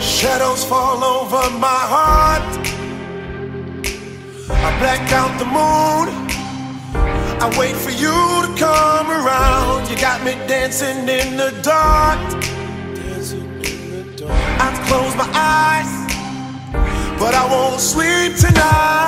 Shadows fall over my heart. I black out the moon. I wait for you to come around. You got me dancing in the dark. I close my eyes, but I won't sleep tonight.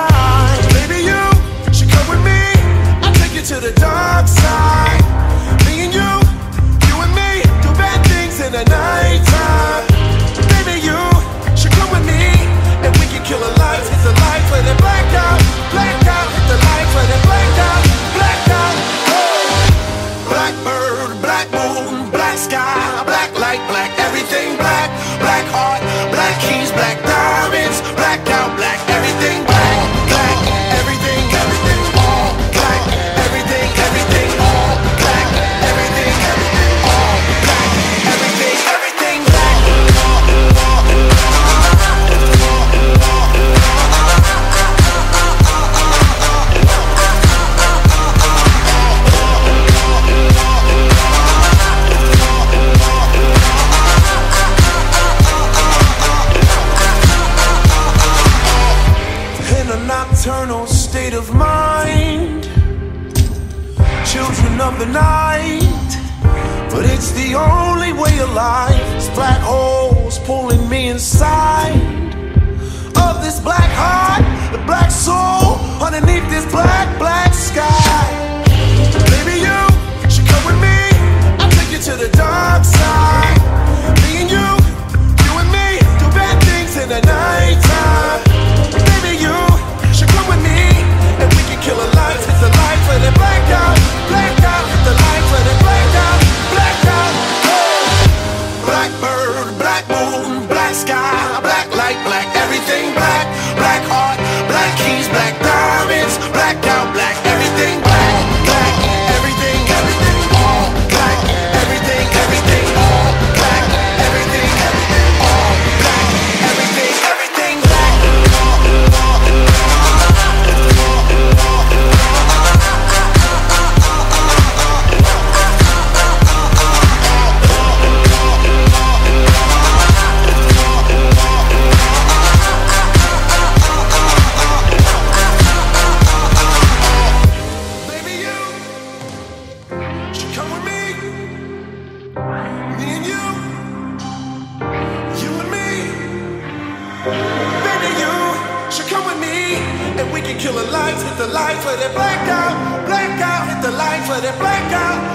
blind Children of the night. But it's the only way of alive Black holes pulling me inside. Of this black heart Baby, you should come with me and we can kill the lights, hit the lights let it black out, black out, hit the lights let it black out.